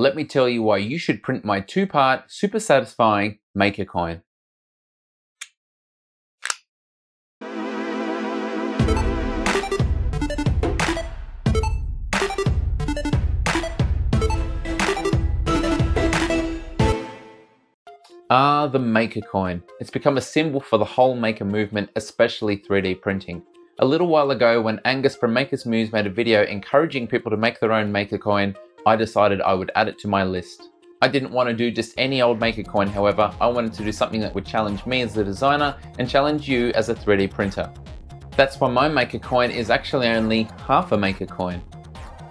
let me tell you why you should print my two-part, super satisfying maker coin. Ah, the Maker coin. It's become a symbol for the whole maker movement, especially 3D printing. A little while ago, when Angus from Makers Muse made a video encouraging people to make their own Maker coin, I decided I would add it to my list. I didn't want to do just any old Maker coin, however, I wanted to do something that would challenge me as a designer and challenge you as a 3D printer. That's why my Maker coin is actually only half a Maker coin.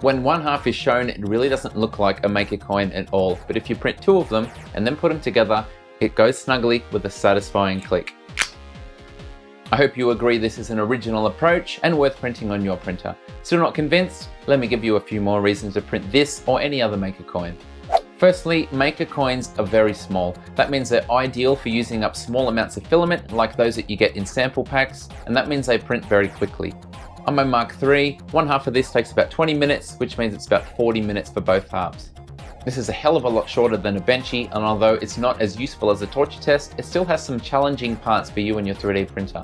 When one half is shown, it really doesn't look like a Maker coin at all, but if you print two of them and then put them together, it goes snugly with a satisfying click. I hope you agree this is an original approach and worth printing on your printer. Still not convinced? Let me give you a few more reasons to print this or any other maker coin. Firstly, maker coins are very small. That means they're ideal for using up small amounts of filament like those that you get in sample packs, and that means they print very quickly. On my Mark III, one half of this takes about 20 minutes, which means it's about 40 minutes for both halves. This is a hell of a lot shorter than a Benchy, and although it's not as useful as a torture test, it still has some challenging parts for you and your 3D printer.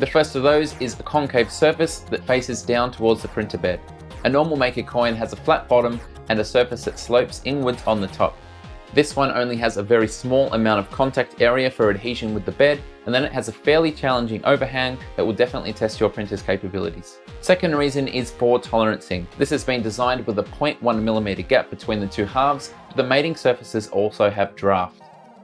The first of those is a concave surface that faces down towards the printer bed. A normal maker coin has a flat bottom and a surface that slopes inwards on the top. This one only has a very small amount of contact area for adhesion with the bed, and then it has a fairly challenging overhang that will definitely test your printer's capabilities. Second reason is for tolerancing. This has been designed with a 0.1mm gap between the two halves, but the mating surfaces also have draft.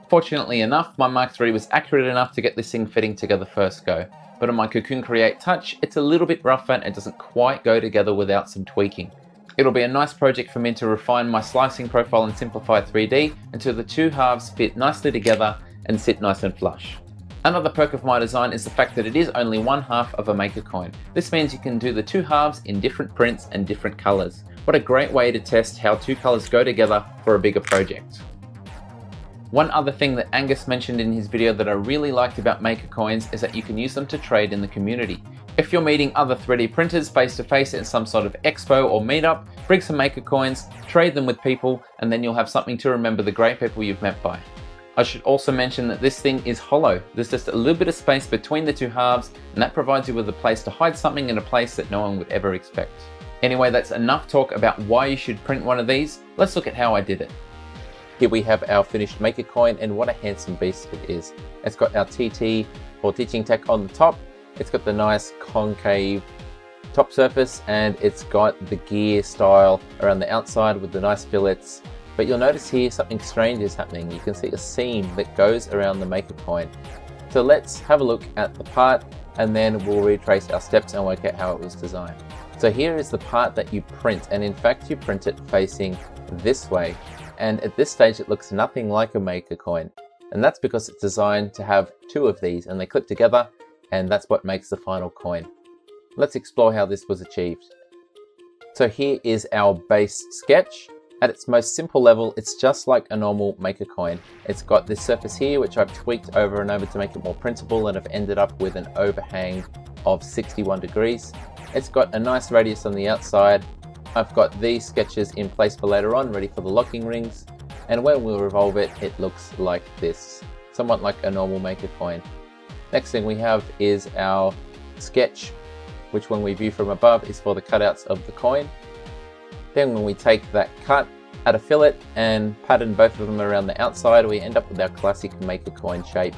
Fortunately enough, my Mark III was accurate enough to get this thing fitting together first go, but on my Cocoon Create Touch, it's a little bit rougher and it doesn't quite go together without some tweaking. It'll be a nice project for me to refine my slicing profile and Simplify 3D until the two halves fit nicely together and sit nice and flush. Another perk of my design is the fact that it is only one half of a maker coin. This means you can do the two halves in different prints and different colors. What a great way to test how two colors go together for a bigger project. One other thing that Angus mentioned in his video that I really liked about Maker Coins is that you can use them to trade in the community. If you're meeting other 3D printers face to face at some sort of expo or meetup, bring some Maker Coins, trade them with people, and then you'll have something to remember the great people you've met by. I should also mention that this thing is hollow. There's just a little bit of space between the two halves, and that provides you with a place to hide something in a place that no one would ever expect. Anyway, that's enough talk about why you should print one of these. Let's look at how I did it. Here we have our finished maker coin and what a handsome beast it is. It's got our TT or teaching tech on the top. It's got the nice concave top surface and it's got the gear style around the outside with the nice fillets. But you'll notice here something strange is happening. You can see a seam that goes around the maker coin. So let's have a look at the part and then we'll retrace our steps and work out how it was designed. So here is the part that you print and in fact you print it facing this way and at this stage it looks nothing like a maker coin. And that's because it's designed to have two of these and they clip together and that's what makes the final coin. Let's explore how this was achieved. So here is our base sketch. At its most simple level, it's just like a normal maker coin. It's got this surface here, which I've tweaked over and over to make it more printable and I've ended up with an overhang of 61 degrees. It's got a nice radius on the outside I've got these sketches in place for later on, ready for the locking rings. And when we revolve it, it looks like this, somewhat like a normal maker coin. Next thing we have is our sketch, which when we view from above is for the cutouts of the coin. Then when we take that cut, add a fillet and pattern both of them around the outside, we end up with our classic maker coin shape.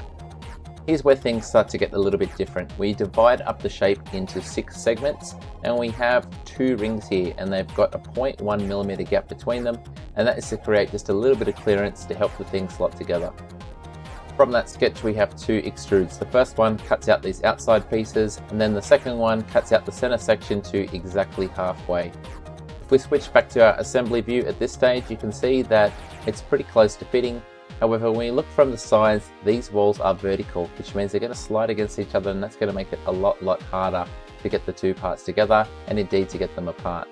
Here's where things start to get a little bit different. We divide up the shape into six segments and we have two rings here and they've got a 0.1 millimeter gap between them and that is to create just a little bit of clearance to help the things slot together. From that sketch we have two extrudes. The first one cuts out these outside pieces and then the second one cuts out the center section to exactly halfway. If we switch back to our assembly view at this stage you can see that it's pretty close to fitting However, when you look from the sides, these walls are vertical, which means they're going to slide against each other and that's going to make it a lot, lot harder to get the two parts together and indeed to get them apart.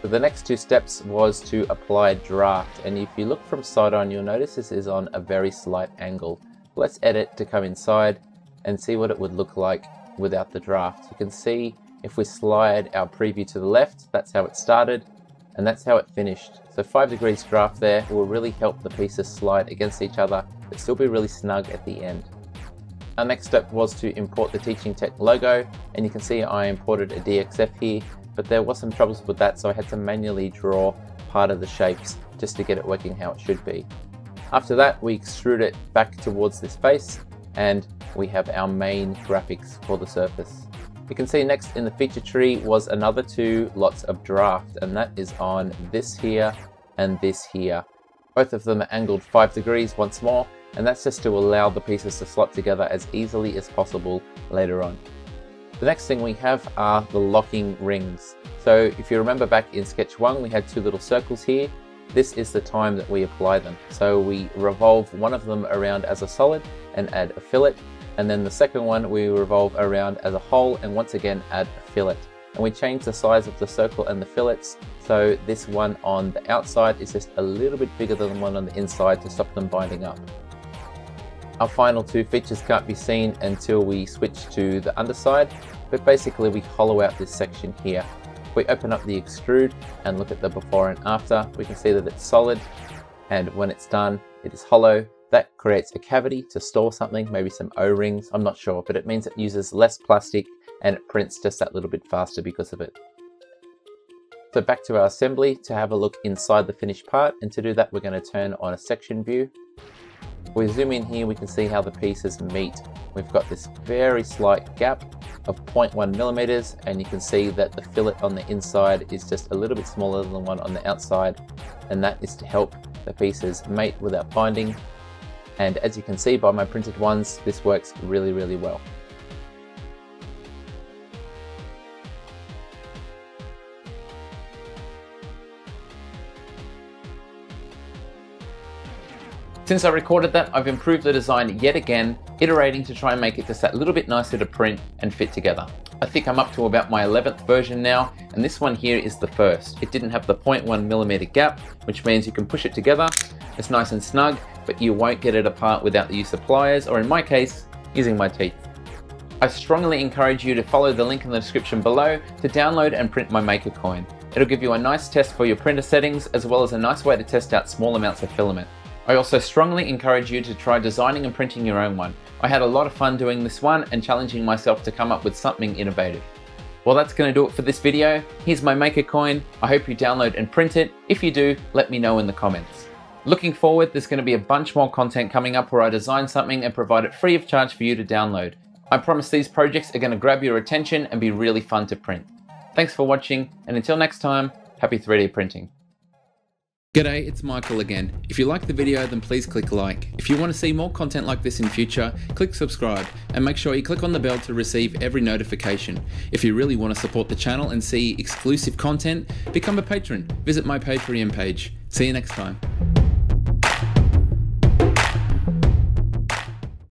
So the next two steps was to apply draft and if you look from side on you'll notice this is on a very slight angle. Let's edit to come inside and see what it would look like without the draft. You can see if we slide our preview to the left, that's how it started. And that's how it finished. So 5 degrees draft there will really help the pieces slide against each other, but still be really snug at the end. Our next step was to import the Teaching Tech logo, and you can see I imported a DXF here, but there was some troubles with that, so I had to manually draw part of the shapes just to get it working how it should be. After that, we extrude it back towards this face, and we have our main graphics for the surface. You can see next in the feature tree was another two lots of draft, and that is on this here and this here. Both of them are angled 5 degrees once more, and that's just to allow the pieces to slot together as easily as possible later on. The next thing we have are the locking rings. So if you remember back in Sketch 1 we had two little circles here. This is the time that we apply them. So we revolve one of them around as a solid and add a fillet, and then the second one we revolve around as a hole and once again add a fillet. And we change the size of the circle and the fillets so this one on the outside is just a little bit bigger than the one on the inside to stop them binding up. Our final two features can't be seen until we switch to the underside, but basically we hollow out this section here. If we open up the extrude and look at the before and after, we can see that it's solid, and when it's done, it is hollow. That creates a cavity to store something, maybe some O-rings, I'm not sure, but it means it uses less plastic and it prints just that little bit faster because of it. So back to our assembly to have a look inside the finished part, and to do that we're going to turn on a section view if we zoom in here, we can see how the pieces meet. We've got this very slight gap of 0.1 millimeters, and you can see that the fillet on the inside is just a little bit smaller than the one on the outside, and that is to help the pieces mate without binding. And as you can see by my printed ones, this works really, really well. Since I recorded that, I've improved the design yet again, iterating to try and make it just that little bit nicer to print and fit together. I think I'm up to about my 11th version now, and this one here is the first. It didn't have the 0.1 millimeter gap, which means you can push it together. It's nice and snug, but you won't get it apart without the use of pliers, or in my case, using my teeth. I strongly encourage you to follow the link in the description below to download and print my Maker coin. It'll give you a nice test for your printer settings, as well as a nice way to test out small amounts of filament. I also strongly encourage you to try designing and printing your own one. I had a lot of fun doing this one and challenging myself to come up with something innovative. Well that's going to do it for this video. Here's my Maker coin. I hope you download and print it. If you do, let me know in the comments. Looking forward, there's going to be a bunch more content coming up where I design something and provide it free of charge for you to download. I promise these projects are going to grab your attention and be really fun to print. Thanks for watching, and until next time, happy 3D printing. G'day, it's Michael again. If you like the video, then please click like. If you want to see more content like this in future, click subscribe and make sure you click on the bell to receive every notification. If you really want to support the channel and see exclusive content, become a patron. Visit my Patreon page. See you next time.